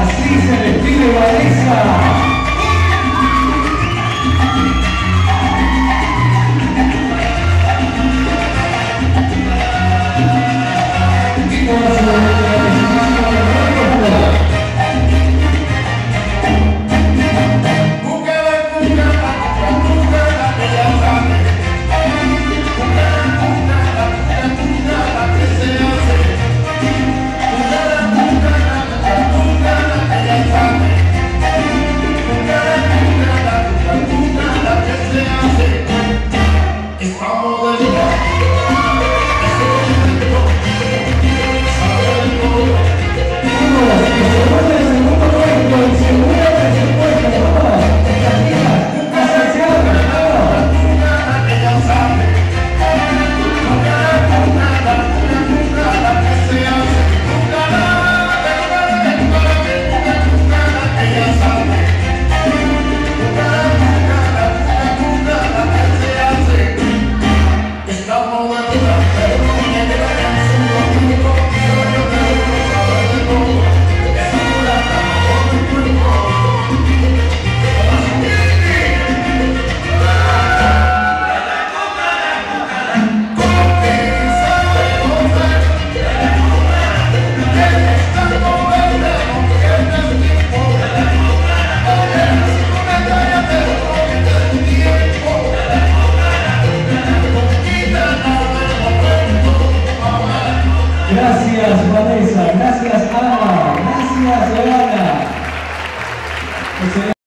Así se despide Vanessa. Gracias Vanessa, gracias Ana, gracias Ana.